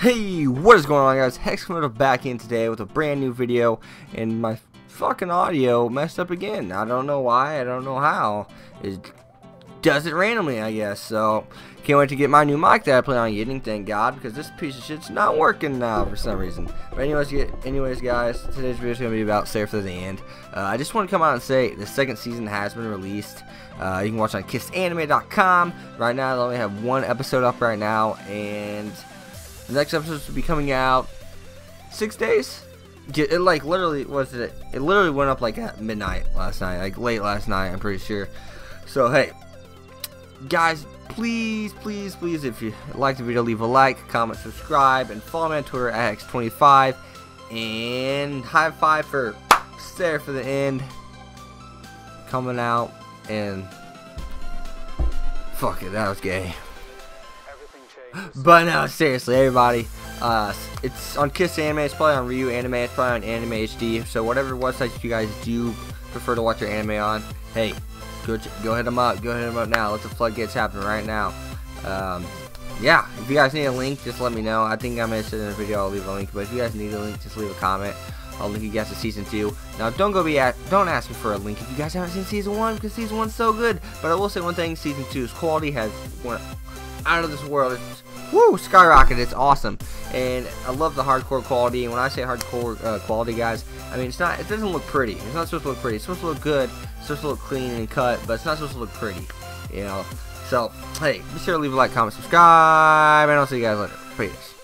Hey, what is going on guys? Hexmoto back in today with a brand new video and my fucking audio messed up again. I don't know why, I don't know how. It does it randomly, I guess. So, can't wait to get my new mic that I plan on getting, thank God, because this piece of shit's not working now for some reason. But anyways, anyways guys, today's video is going to be about Seraph of the End. Uh, I just want to come out and say the second season has been released. Uh, you can watch on kissanime.com. Right now, I only have one episode up right now, and the next episode will be coming out six days. It like literally was it? It literally went up like at midnight last night, like late last night. I'm pretty sure. So hey, guys, please, please, please, if you like the video, leave a like, comment, subscribe, and follow me on Twitter at Hexx25. And high five for Seraph of the End coming out. And fuck it, that was gay. But no, seriously, everybody, uh, it's on Kiss Anime, it's probably on Ryu Anime, it's probably on Anime HD, so whatever websites you guys do prefer to watch your anime on, hey, go, go hit them up, go hit them up now, let the floodgates happen right now. Um, yeah, if you guys need a link, just let me know. I think I mentioned in the video, I'll leave a link, but if you guys need a link, just leave a comment. I'll link you guys to season two. Now, don't go be at, don't ask me for a link if you guys haven't seen season one because season one's so good. But I will say one thing: season two's quality has went out of this world. It's woo skyrocketed. It's awesome, and I love the hardcore quality. And when I say hardcore uh, quality, guys, I mean it's not. It doesn't look pretty. It's not supposed to look pretty. It's supposed to look good. It's supposed to look clean and cut, but it's not supposed to look pretty. You know. So hey, be sure to leave a like, comment, subscribe, and I'll see you guys later. Peace.